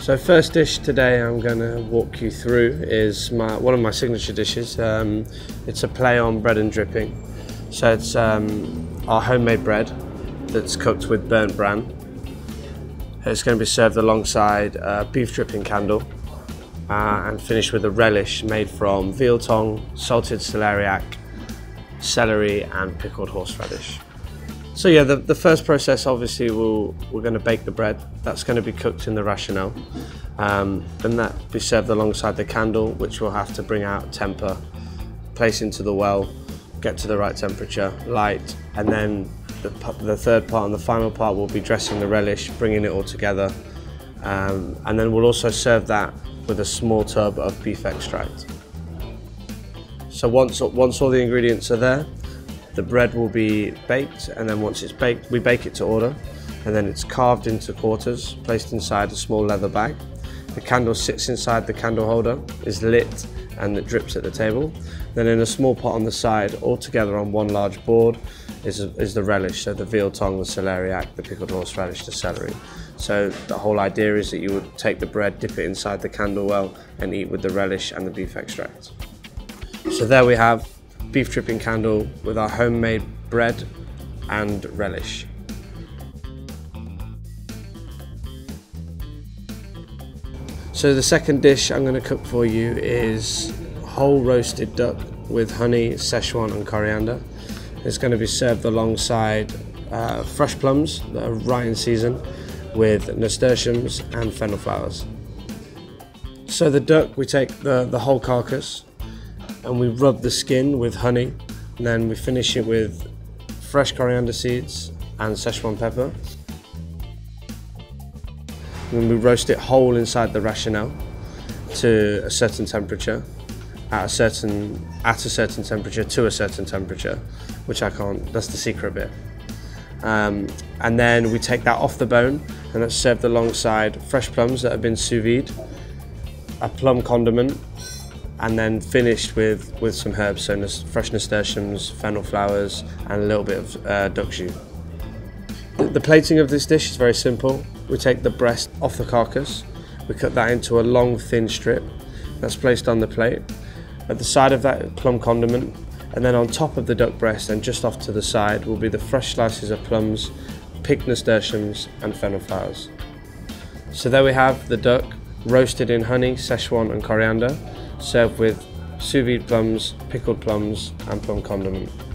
So first dish today I'm going to walk you through is my, one of my signature dishes. Um, it's a play on bread and dripping. So it's um, our homemade bread that's cooked with burnt bran. It's going to be served alongside a beef dripping candle uh, and finished with a relish made from veal tongue, salted celeriac, celery and pickled horseradish. So yeah, the, the first process obviously we'll, we're going to bake the bread. That's going to be cooked in the rational. Um, then that be served alongside the candle, which we'll have to bring out, temper, place into the well, get to the right temperature, light, and then the, the third part and the final part will be dressing the relish, bringing it all together. Um, and then we'll also serve that with a small tub of beef extract. So once, once all the ingredients are there, the bread will be baked and then once it's baked, we bake it to order and then it's carved into quarters, placed inside a small leather bag. The candle sits inside the candle holder, is lit and it drips at the table. Then in a small pot on the side, all together on one large board, is, is the relish, so the veal tongue, the celeriac, the pickled horseradish, the celery. So the whole idea is that you would take the bread, dip it inside the candle well and eat with the relish and the beef extract. So there we have beef dripping candle with our homemade bread and relish. So the second dish I'm going to cook for you is whole roasted duck with honey, Szechuan and coriander. It's going to be served alongside uh, fresh plums that are right in season with nasturtiums and fennel flowers. So the duck, we take the, the whole carcass and we rub the skin with honey and then we finish it with fresh coriander seeds and Szechuan pepper. And we roast it whole inside the rational to a certain temperature at a certain at a certain temperature to a certain temperature which I can't that's the secret bit um, and then we take that off the bone and that's served alongside fresh plums that have been sous vide a plum condiment and then finished with, with some herbs, so fresh nasturtiums, fennel flowers, and a little bit of uh, duck jus. The, the plating of this dish is very simple. We take the breast off the carcass, we cut that into a long thin strip that's placed on the plate. At the side of that plum condiment, and then on top of the duck breast and just off to the side will be the fresh slices of plums, picked nasturtiums and fennel flowers. So there we have the duck, roasted in honey, Szechuan and coriander served with sous vide plums, pickled plums and plum condiment.